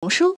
红书